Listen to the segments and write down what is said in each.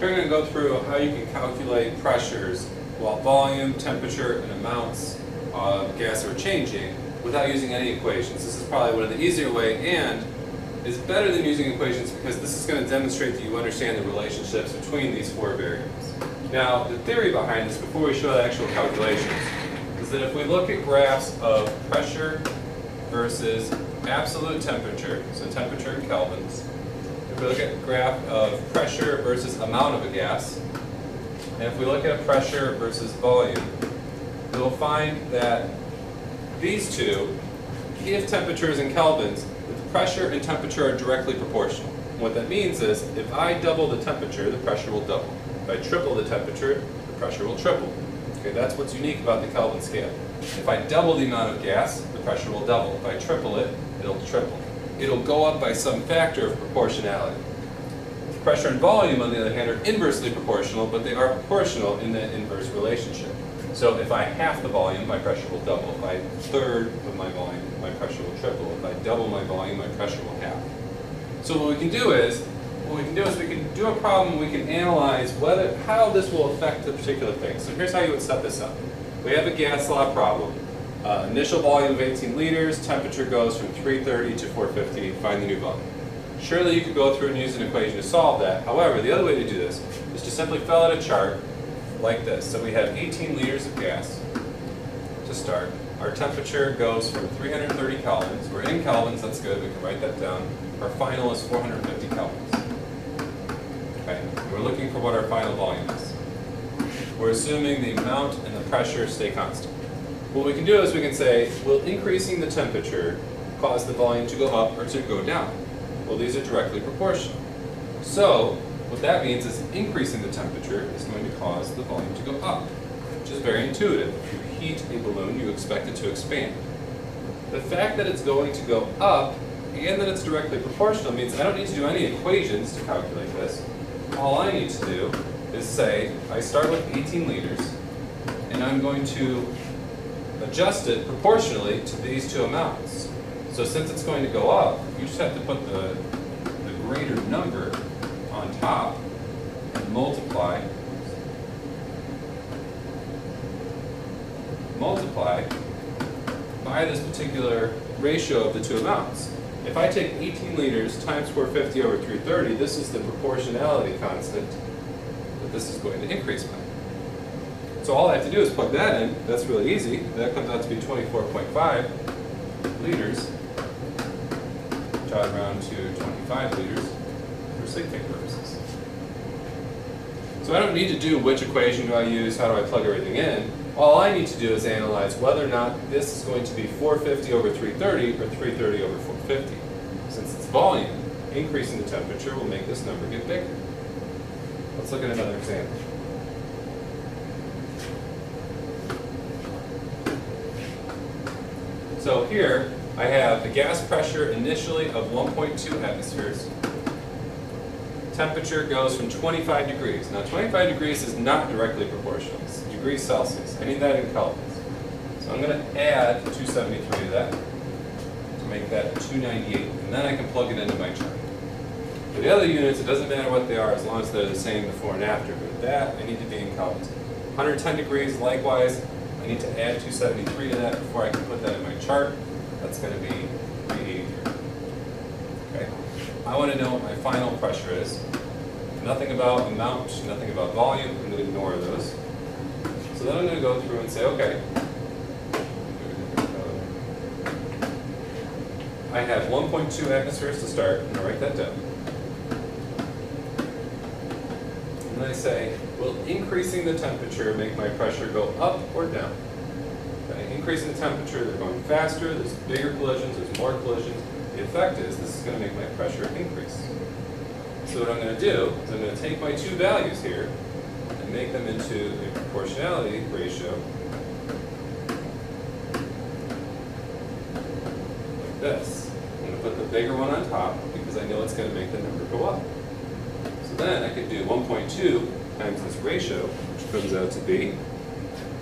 We're going to go through how you can calculate pressures while volume, temperature, and amounts of gas are changing without using any equations. This is probably one of the easier way and is better than using equations because this is going to demonstrate that you understand the relationships between these four variables. Now, the theory behind this, before we show the actual calculations, is that if we look at graphs of pressure versus absolute temperature, so temperature in kelvins, we look at graph of pressure versus amount of a gas, and if we look at pressure versus volume, we'll find that these two, if temperatures in kelvins, the pressure and temperature are directly proportional. What that means is, if I double the temperature, the pressure will double. If I triple the temperature, the pressure will triple. Okay, that's what's unique about the Kelvin scale. If I double the amount of gas, the pressure will double. If I triple it, it'll triple. It'll go up by some factor of proportionality. Pressure and volume, on the other hand, are inversely proportional, but they are proportional in that inverse relationship. So if I half the volume, my pressure will double. If I third of my volume, my pressure will triple. If I double my volume, my pressure will half. So what we can do is, what we can do is we can do a problem, we can analyze whether, how this will affect the particular thing. So here's how you would set this up. We have a gas law problem. Uh, initial volume of 18 liters, temperature goes from 330 to 450, find the new volume. Surely you could go through and use an equation to solve that. However, the other way to do this is to simply fill out a chart like this. So we have 18 liters of gas to start. Our temperature goes from 330 kelvins. We're in kelvins, that's good, we can write that down. Our final is 450 kelvins. Okay, we're looking for what our final volume is. We're assuming the amount and the pressure stay constant. What we can do is we can say, will increasing the temperature cause the volume to go up or to go down? Well, these are directly proportional. So, what that means is increasing the temperature is going to cause the volume to go up, which is very intuitive. If you heat a balloon, you expect it to expand. The fact that it's going to go up and that it's directly proportional means I don't need to do any equations to calculate this. All I need to do is say, I start with 18 liters, and I'm going to adjust it proportionally to these two amounts. So since it's going to go up, you just have to put the, the greater number on top and multiply multiply by this particular ratio of the two amounts. If I take 18 liters times 450 over 330, this is the proportionality constant that this is going to increase by. So all I have to do is plug that in. That's really easy. That comes out to be 24.5 liters, jot around to 25 liters for sig fig purposes. So I don't need to do which equation do I use, how do I plug everything in. All I need to do is analyze whether or not this is going to be 450 over 330 or 330 over 450. Since it's volume, increasing the temperature will make this number get bigger. Let's look at another example. So here, I have a gas pressure initially of 1.2 atmospheres. Temperature goes from 25 degrees. Now 25 degrees is not directly proportional. It's degrees Celsius. I need that in kelvins. So I'm going to add 273 to that to make that 298. And then I can plug it into my chart. For the other units, it doesn't matter what they are as long as they're the same before and after. But that, I need to be in kelvins. 110 degrees, likewise, Need to add 273 to that before I can put that in my chart. That's going to be 380 Okay. I want to know what my final pressure is. Nothing about amount, nothing about volume. I'm going to ignore those. So then I'm going to go through and say, okay, I have 1.2 atmospheres to start. I'm going to write that down. And then I say, will increasing the temperature make my pressure go up or down? Okay, increasing the temperature, they're going faster, there's bigger collisions, there's more collisions. The effect is this is going to make my pressure increase. So what I'm going to do is I'm going to take my two values here and make them into a proportionality ratio like this. I'm going to put the bigger one on top because I know it's going to make the number go up. So then I could do 1.2 times this ratio, which comes out to be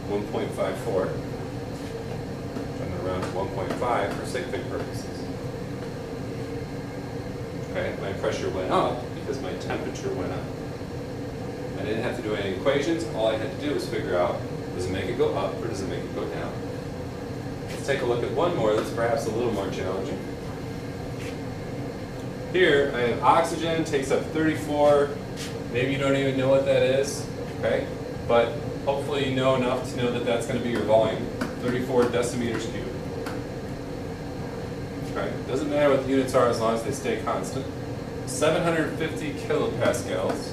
1.54, and around 1.5 for sig fig purposes. Okay, my pressure went up because my temperature went up. I didn't have to do any equations. All I had to do was figure out, does it make it go up or does it make it go down? Let's take a look at one more that's perhaps a little more challenging. Here, I have oxygen takes up 34. Maybe you don't even know what that is, okay? But hopefully you know enough to know that that's going to be your volume, 34 decimeters cubed. Okay, doesn't matter what the units are as long as they stay constant. 750 kilopascals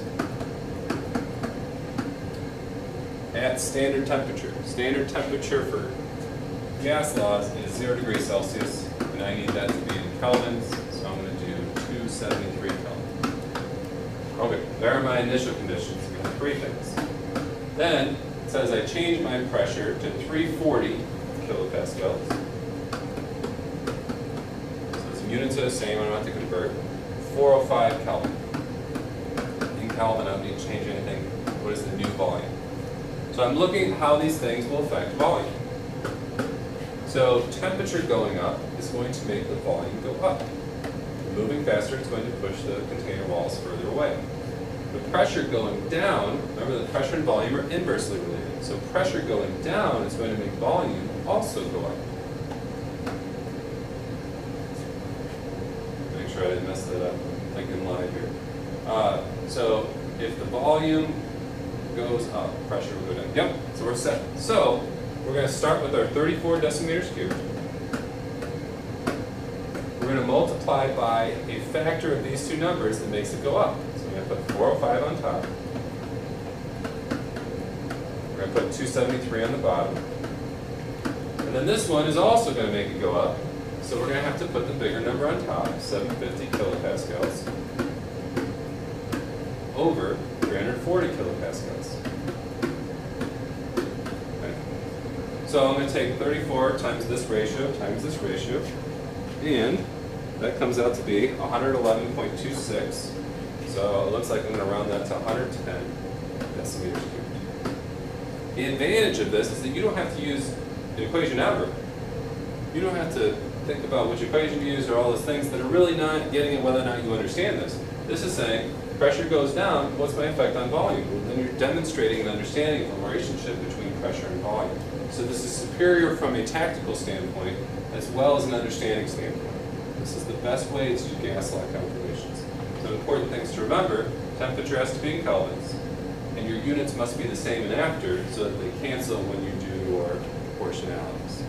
at standard temperature. Standard temperature for gas laws is 0 degrees Celsius, and I need that to be in kelvins, so I'm going to do 273 Kelvin. Okay, there are my initial conditions. We three things. Then it says I change my pressure to 340 kilopascals. So some units are the same, I don't have to convert. 405 Kelvin. In Kelvin, I don't need to change anything. What is the new volume? So I'm looking at how these things will affect volume. So temperature going up is going to make the volume go up. Moving faster, it's going to push the container walls further away. Pressure going down, remember the pressure and volume are inversely related. So pressure going down is going to make volume also go up. Make sure I didn't mess that up. I can lie here. Uh, so if the volume goes up, pressure will go down. Yep, so we're set. So we're going to start with our 34 decimeters cubed. We're going to multiply by a factor of these two numbers that makes it go up. Going to put 405 on top. We're going to put 273 on the bottom. And then this one is also going to make it go up. So we're going to have to put the bigger number on top, 750 kilopascals, over 340 kilopascals. Okay. So I'm going to take 34 times this ratio times this ratio, and that comes out to be 111.26. So it looks like I'm going to round that to 110 decimeters cubed. The advantage of this is that you don't have to use the equation ever. You don't have to think about which equation to use or all those things that are really not getting at whether or not you understand this. This is saying pressure goes down, what's my effect on volume? Well, then you're demonstrating an understanding of the relationship between pressure and volume. So this is superior from a tactical standpoint as well as an understanding standpoint. This is the best way to do gas law calculations. So important things to remember, temperature has to be in kelvins, and your units must be the same in after so that they cancel when you do your proportionalities.